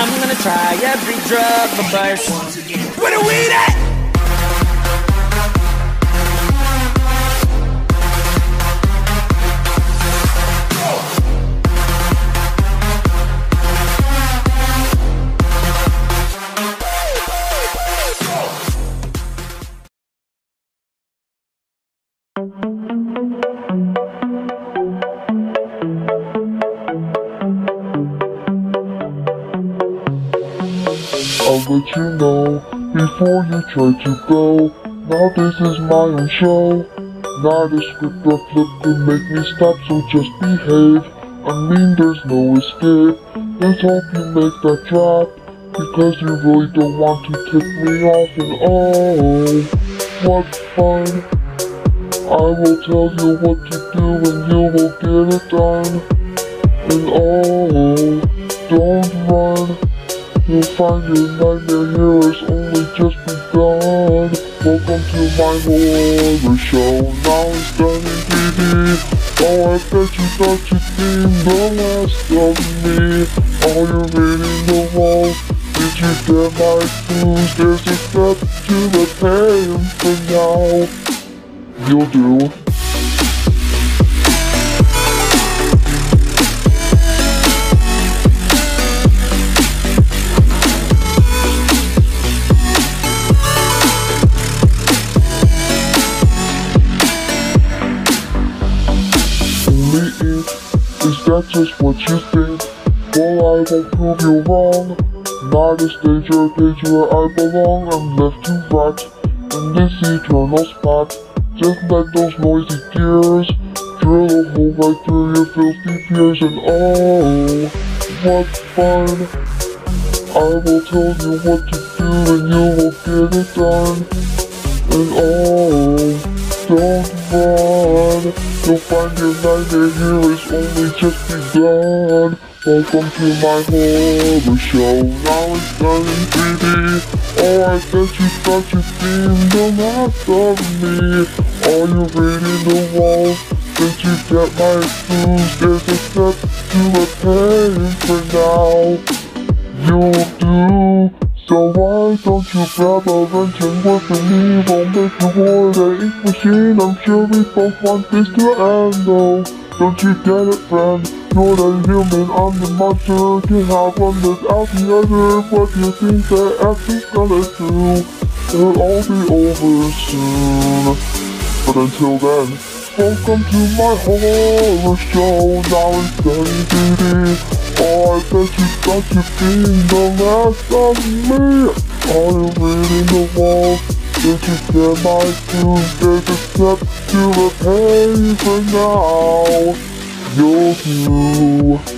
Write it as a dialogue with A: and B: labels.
A: I'm gonna try every drug but first.
B: Where the weed at?
C: I'll let you know before you try to go. Now this is my own show. Not a script or flip to make me stop, so just behave. I mean there's no escape. Let's hope you make that drop. Because you really don't want to tip me off and oh, what fun. I will tell you what to do and you will get it done. And oh, don't run. You'll find your nightmare here has only just begun. Welcome to my horror show. Now it's done in 3D. Oh, I bet you thought you'd seen the last of me. Oh, you're reading the walls. Did you get my clues? There's a step to the pain for now. You'll do. Is that just what you think? Well, I won't prove you wrong. Not a stage or a page where I belong. I'm left to rot in this eternal spot. Just let those noisy gears drill a hole right through your filthy fears. And oh, what fun! I will tell you what to do and you will get it done. And oh, don't run. You'll find your nightmare here is only just begun. Welcome to my horror show. Now it's done in 3D. Oh, I bet you thought you'd seen the last of me. Are you're reading the walls. Did you get my clues? There's a step to a pain for now. You'll do. So why don't you grab a wrench and work with me? We'll make the war the ink machine. I'm sure we both want this to end though. Don't you get it, friend? You're the human, I'm the monster. Can have one without the other. What do you think the action's gonna do? It'll all be over soon. But until then, welcome to my horror show. Now it's done, duty. Oh, I bet you thought you'd seen the last of me. Are you reading the walls? Did you get my clues? There's a step to the paper now. You're do.